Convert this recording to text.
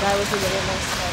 That was a really nice